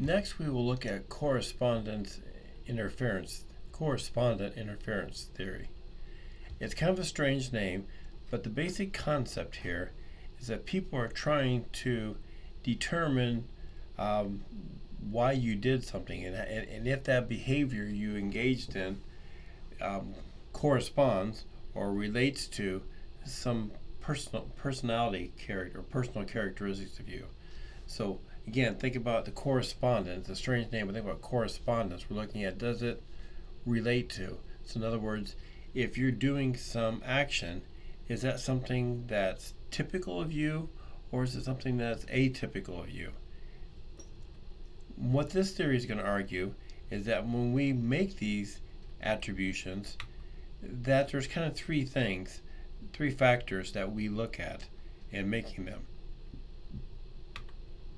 Next, we will look at correspondence inference, correspondent inference theory. It's kind of a strange name, but the basic concept here is that people are trying to determine um, why you did something and, and, and, if that behavior you engaged in um, corresponds or relates to some personal personality character personal characteristics of you. So again, think about the correspondence, a strange name, but think about correspondence. We're looking at does it relate to? So in other words, if you're doing some action, is that something that's typical of you or is it something that's atypical of you? What this theory is going to argue is that when we make these attributions, that there's kind of three things, three factors that we look at in making them.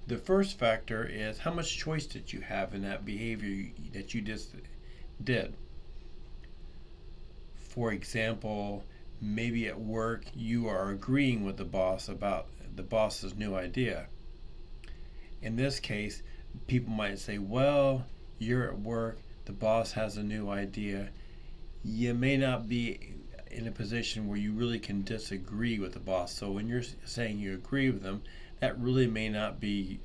The first factor is how much choice did you have in that behavior that you just did. For example, maybe at work you are agreeing with the boss about the boss's new idea. In this case, people might say, well, you're at work, the boss has a new idea. You may not be in a position where you really can disagree with the boss. So when you're saying you agree with them, that really may not be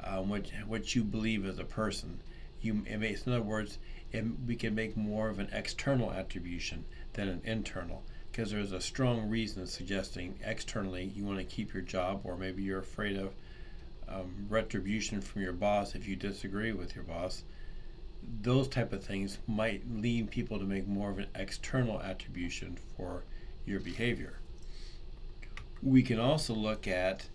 um, what what you believe as a person. You, makes, in other words, it, we can make more of an external attribution than an internal. Because there's a strong reason suggesting externally you want to keep your job or maybe you're afraid of um, retribution from your boss if you disagree with your boss. Those type of things might lead people to make more of an external attribution for your behavior. We can also look at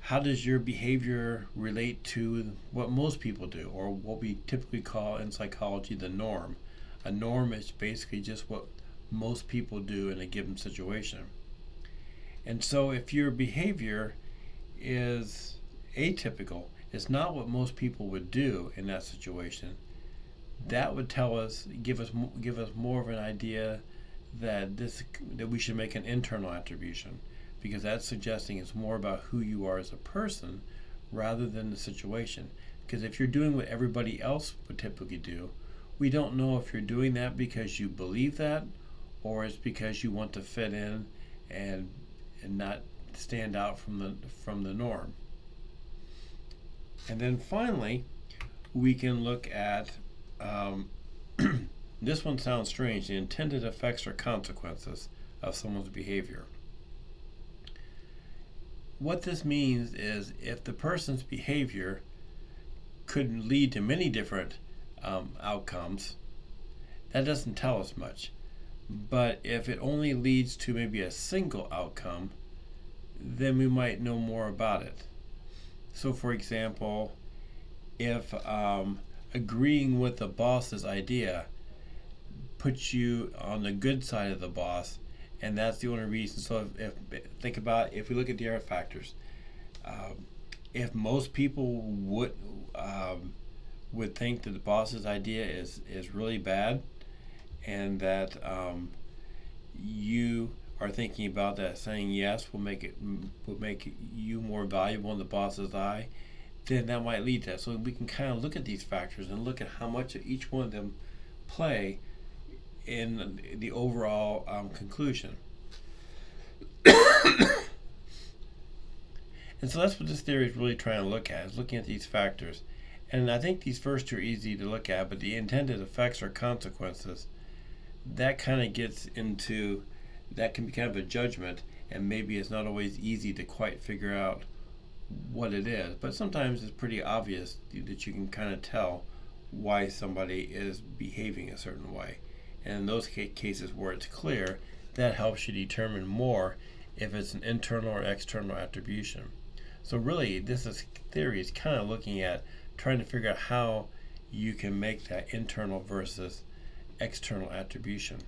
how does your behavior relate to what most people do or what we typically call in psychology the norm a norm is basically just what most people do in a given situation. And so if your behavior is atypical, it's not what most people would do in that situation, that would tell us give us give us more of an idea that this that we should make an internal attribution because that's suggesting it's more about who you are as a person rather than the situation because if you're doing what everybody else would typically do we don't know if you're doing that because you believe that or it's because you want to fit in and and not stand out from the from the norm. And then finally, we can look at um, this one sounds strange the intended effects or consequences of someone's behavior. What this means is if the person's behavior could lead to many different um, outcomes, that doesn't tell us much. But if it only leads to maybe a single outcome, then we might know more about it. So, for example, if um, agreeing with the boss's idea puts you on the good side of the boss, and that's the only reason. So, if, if think about if we look at the other factors, um, if most people would um, would think that the boss's idea is is really bad, and that um, you are thinking about that saying yes will make it will make you more valuable in the boss's eye then that might lead to that so we can kind of look at these factors and look at how much each one of them play in the overall um, conclusion. And so that's what this theory is really trying to look at is looking at these factors. And i think these first two are easy to look at but the intended effects or consequences that kind of gets into that can be kind of a judgment and maybe it's not always easy to quite figure out what it is. But sometimes it's pretty obvious that you can kind of tell why somebody is behaving a certain way and in those cases where it's clear that helps you determine more if it's an internal or external attribution so really this is theory is kind of looking at trying to figure out how you can make that internal versus external attribution.